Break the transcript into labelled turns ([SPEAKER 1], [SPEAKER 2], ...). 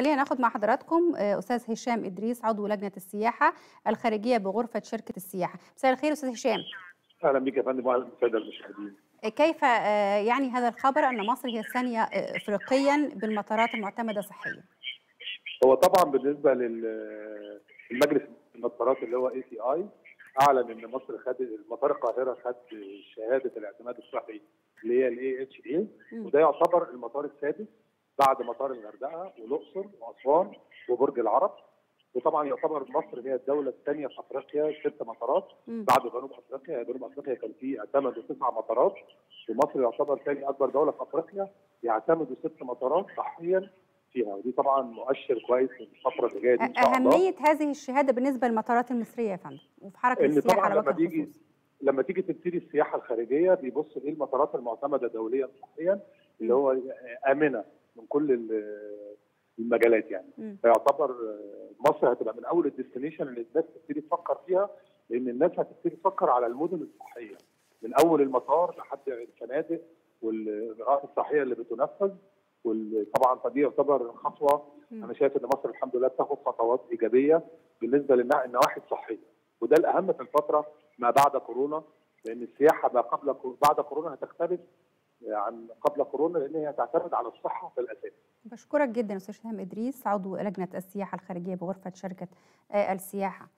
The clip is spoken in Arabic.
[SPEAKER 1] خلينا ناخد مع حضراتكم أستاذ هشام إدريس عضو لجنة السياحة الخارجية بغرفة شركة السياحة. مساء الخير أستاذ هشام.
[SPEAKER 2] أهلا بك يا فندم واهلا بالساده المشاهدين
[SPEAKER 1] كيف يعني هذا الخبر أن مصر هي الثانية افريقيا بالمطارات المعتمدة صحيا؟
[SPEAKER 2] هو طبعا بالنسبة للمجلس المطارات اللي هو ACI أعلن إن مصر خد مطار القاهرة خد شهادة الاعتماد الصحي اللي هي ال AHA وده يعتبر المطار السادس بعد مطار الغردقة والأقصر وأسوان وبرج العرب. وطبعا يعتبر مصر هي الدولة الثانية في أفريقيا ست مطارات. بعد جنوب أفريقيا جنوب أفريقيا كان فيه اعتمدوا تسع مطارات. ومصر يعتبر ثاني أكبر دولة في أفريقيا يعتمدوا ست مطارات صحيا فيها. ودي طبعا مؤشر كويس في الفترة اللي جاية دي إن شاء الله.
[SPEAKER 1] أهمية هذه الشهادة بالنسسه للمطارات المصرية يا فندم وفي
[SPEAKER 2] حركة
[SPEAKER 1] السياحة
[SPEAKER 2] طبعا
[SPEAKER 1] على
[SPEAKER 2] لما تيجي لما تيجي تبتدي السياحة الخارجية بيبص إيه المطارات المعتمدة دوليا صحيا اللي. هو آمنة. من كل ال- المجالات يعني. فيعتبر مصر هتبقى من أول الديستنيشن اللي الناس تبتدي تفكر فيها لأن الناس هتبتدي تفكر على المدن الصحية من أول المطار لحد الفنادق والاجراءات الصحية اللي بتنفذ وطبعا فدي يعتبر خطوة
[SPEAKER 1] مم.
[SPEAKER 2] أنا شايف إن مصر الحمد لله بتاخد خطوات إيجابية بالنسبة النواحي الصحيه وده الأهم في الفترة ما بعد كورونا لأن السياحة ما قبل بعد كورونا هتختلف عن قبل كورونا لأن هي تعتمد على الصحة في الأساس.
[SPEAKER 1] بشكرك جدا أستاذ هشام إدريس عضو لجنة السياحة الخارجية بغرفة شركة آه، السياحة.